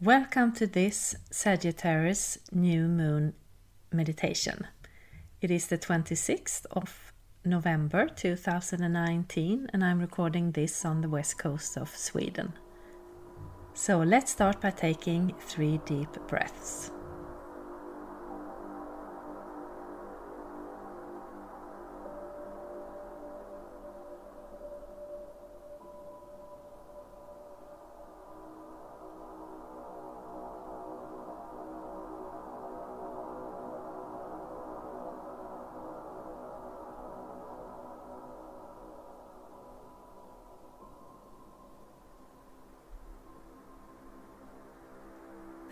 Welcome to this Sagittarius new moon meditation. It is the 26th of November 2019, and I'm recording this on the west coast of Sweden. So let's start by taking three deep breaths.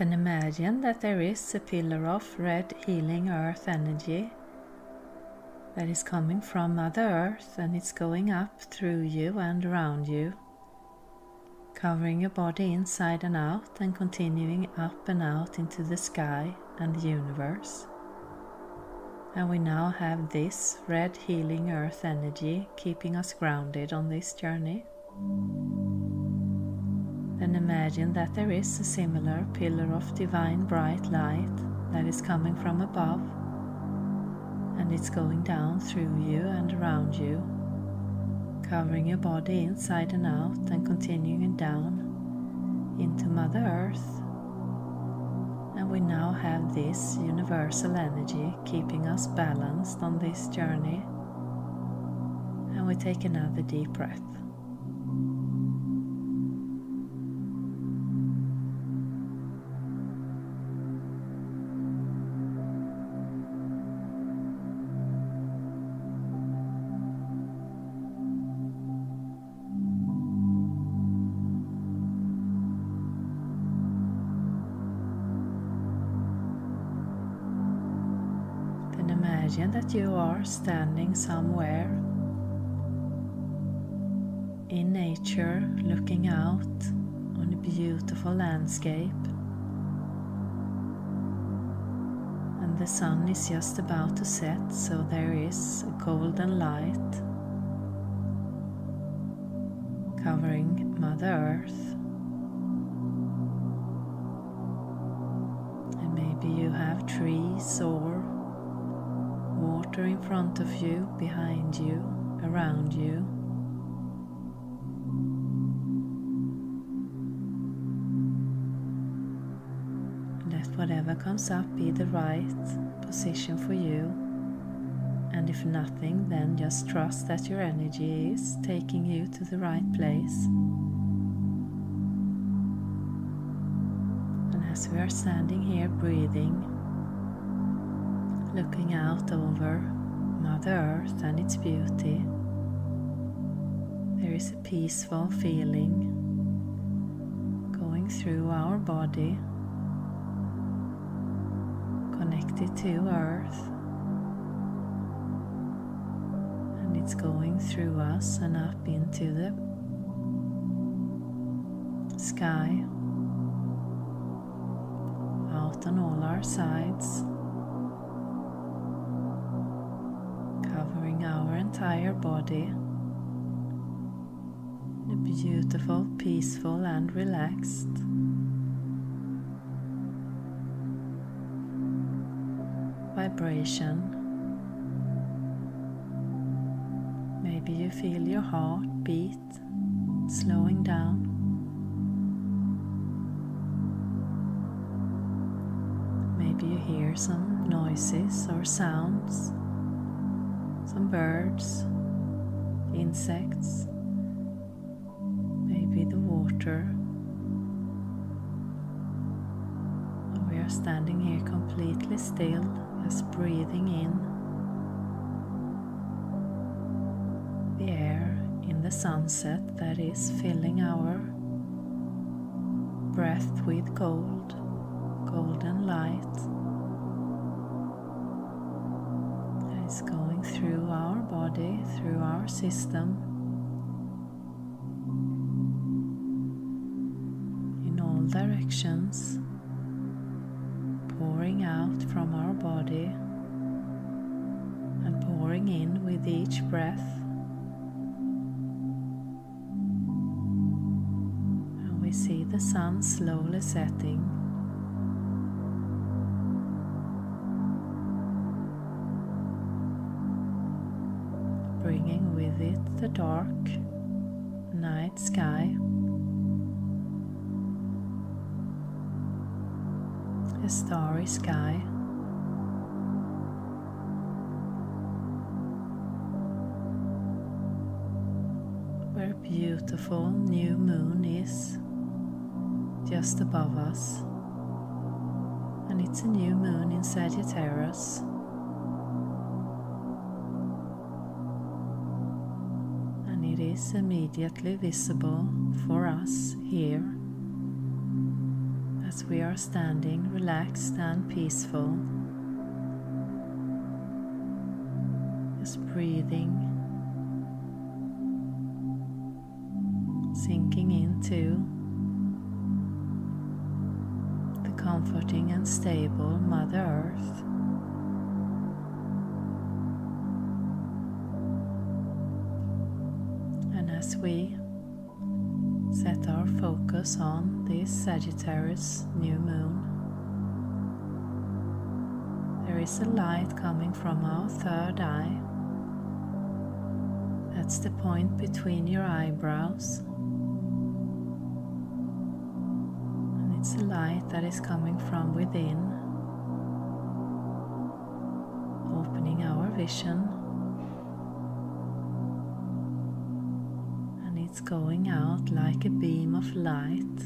Then imagine that there is a pillar of red healing earth energy that is coming from Mother Earth and it's going up through you and around you, covering your body inside and out and continuing up and out into the sky and the universe. And we now have this red healing earth energy keeping us grounded on this journey. Then imagine that there is a similar pillar of divine bright light that is coming from above and it's going down through you and around you, covering your body inside and out and continuing down into Mother Earth. And we now have this universal energy keeping us balanced on this journey. And we take another deep breath. Imagine that you are standing somewhere in nature looking out on a beautiful landscape. And the sun is just about to set, so there is a golden light covering Mother Earth. And maybe you have trees or water in front of you, behind you, around you. Let whatever comes up be the right position for you. And if nothing, then just trust that your energy is taking you to the right place. And as we are standing here breathing, looking out over Mother Earth and its beauty. There is a peaceful feeling going through our body, connected to Earth, and it's going through us and up into the sky, out on all our sides. Entire body beautiful, peaceful, and relaxed. Vibration. Maybe you feel your heart beat slowing down. Maybe you hear some noises or sounds some birds, insects, maybe the water. We are standing here completely still, just breathing in the air in the sunset that is filling our breath with gold, golden light. That is going through our body, through our system, in all directions, pouring out from our body and pouring in with each breath. And we see the sun slowly setting. The dark night sky. A starry sky. Where beautiful new moon is just above us, and it's a new moon in Sagittarius. Is immediately visible for us here as we are standing relaxed and peaceful, just breathing, sinking into the comforting and stable Mother Earth. We set our focus on this Sagittarius new moon, there is a light coming from our third eye. That's the point between your eyebrows. And it's a light that is coming from within, opening our vision. It's going out like a beam of light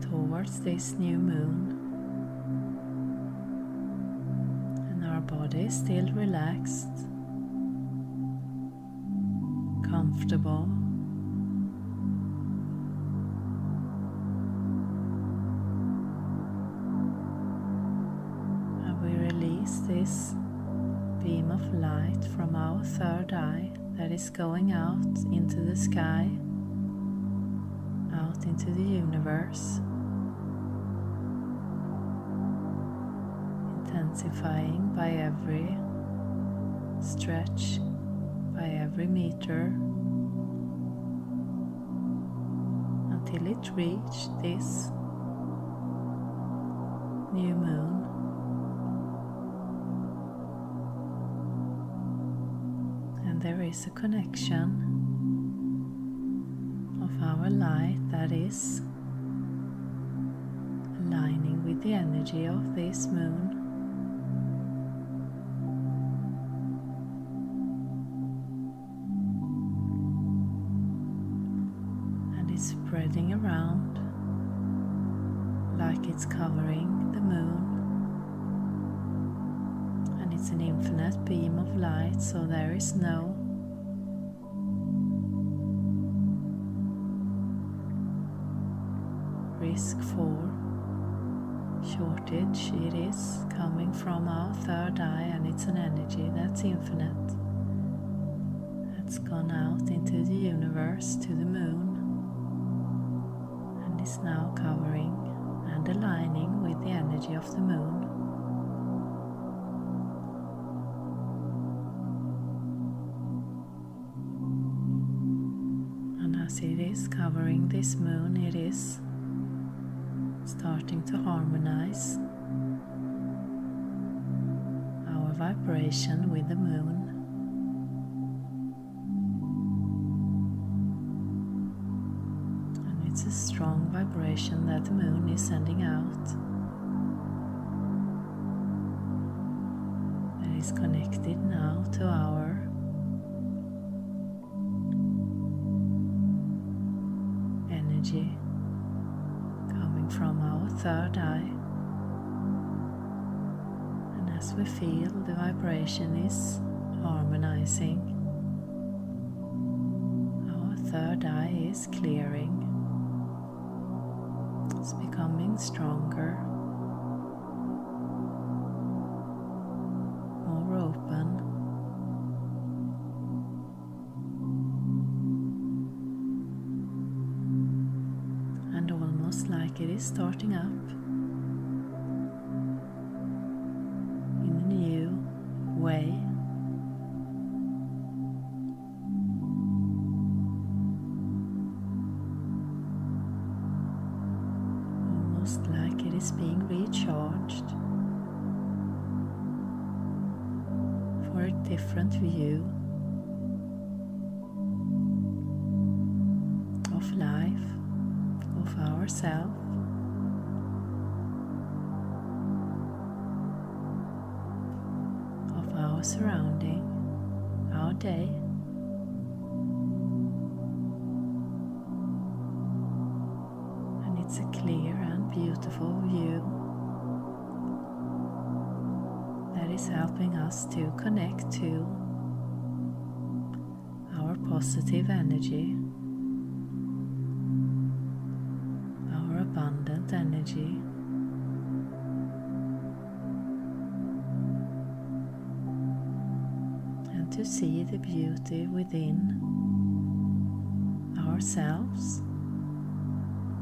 towards this new moon. And our body is still relaxed, comfortable. And we release this beam of light from our third eye that is going out into the sky, out into the universe. intensifying by every stretch, by every meter, until it reached this new moon. Is a connection of our light that is aligning with the energy of this moon. And is Spreading around like it's covering the moon. And it's an infinite beam of light, so there is no risk for shortage. It is coming from our third eye, and it's an energy that's infinite. That's gone out into the universe to the moon and is now covering and aligning with the energy of the moon. And as it is covering this moon, it is starting to harmonize our vibration with the moon. And it's a strong vibration that the moon is sending out. That is connected now to our energy from our third eye. And as we feel the vibration is harmonizing, our third eye is clearing. It's becoming stronger, starting up in a new way. Our surrounding, our day. And it's a clear and beautiful view that is helping us to connect to our positive energy. To see the beauty within ourselves,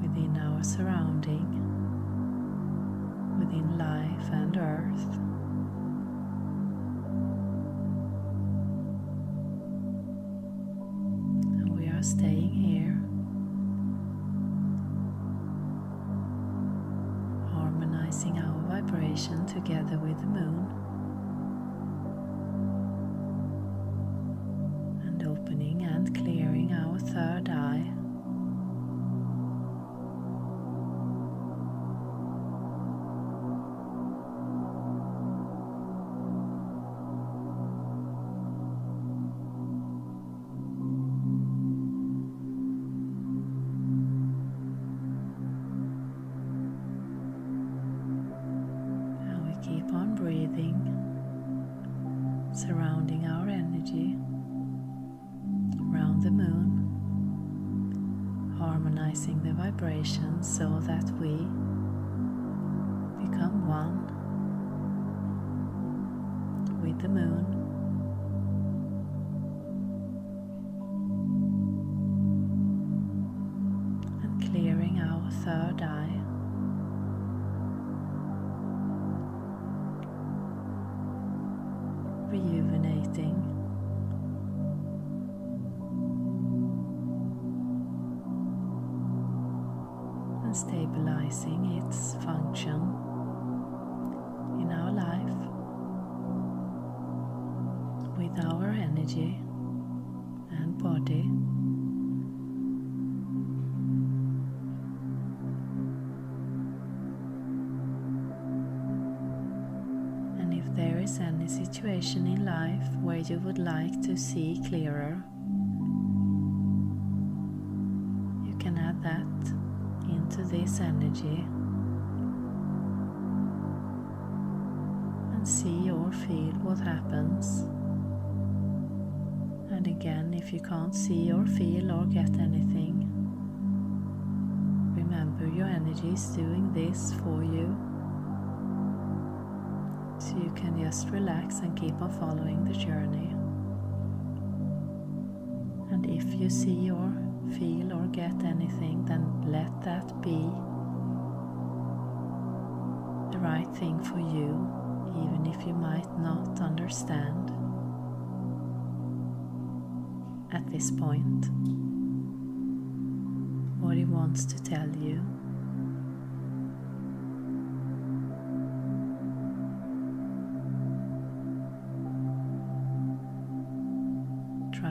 within our surrounding, within life and earth. And we are staying here harmonizing our vibration together with the moon with the moon. And clearing our third eye. Situation in life where you would like to see clearer, you can add that into this energy and see or feel what happens. And again, if you can't see or feel or get anything, remember your energy is doing this for you. So you can just relax and keep on following the journey. And if you see or feel or get anything, then let that be the right thing for you, even if you might not understand at this point what he wants to tell you.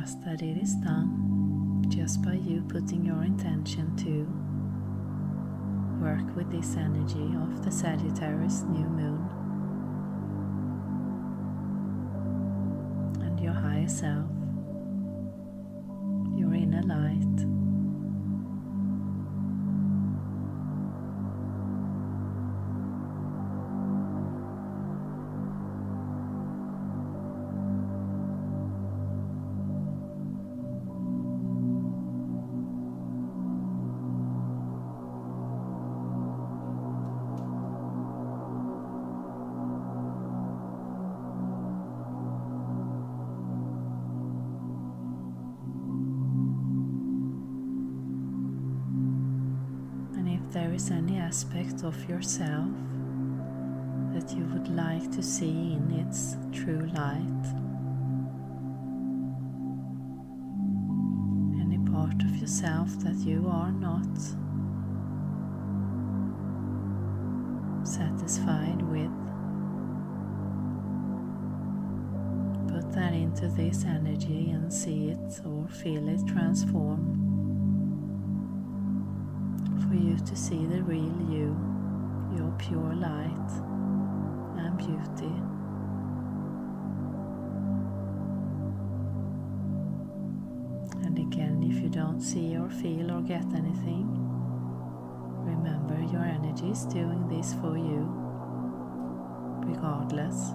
Trust that it is done just by you putting your intention to work with this energy of the Sagittarius new moon. And your higher self, there is any aspect of yourself that you would like to see in its true light, any part of yourself that you are not satisfied with. Put that into this energy and see it or feel it transform. For you to see the real you, your pure light and beauty. And again, if you don't see or feel or get anything, remember your energy is doing this for you, regardless.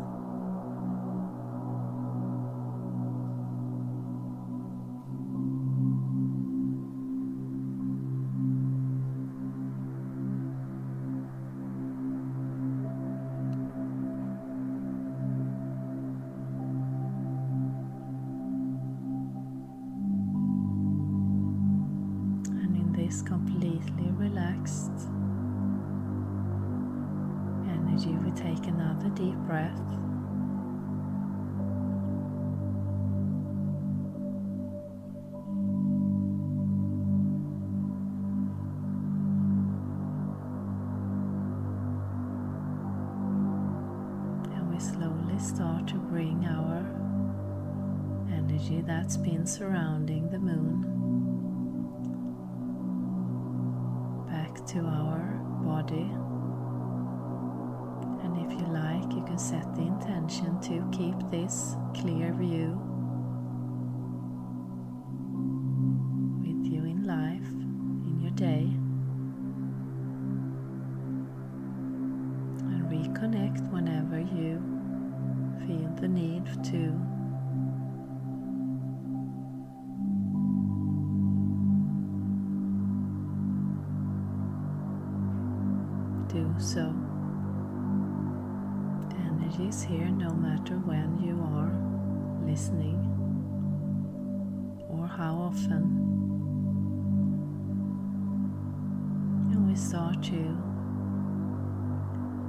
Start to bring our energy that's been surrounding the moon back to our body. And if you like, you can set the intention to keep this clear view so. Energy is here no matter when you are listening or how often. And we start to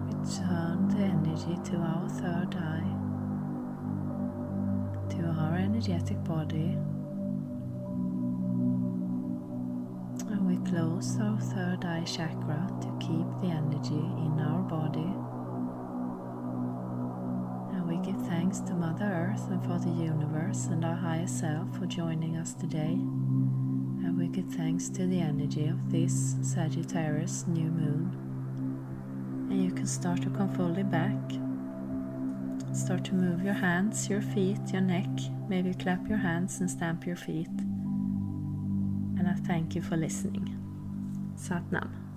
return the energy to our third eye, to our energetic body. Close our third eye chakra to keep the energy in our body. And we give thanks to Mother Earth and for the universe and our higher self for joining us today. And we give thanks to the energy of this Sagittarius new moon. And you can start to come fully back. Start to move your hands, your feet, your neck. Maybe clap your hands and stamp your feet. And I thank you for listening. Satnam.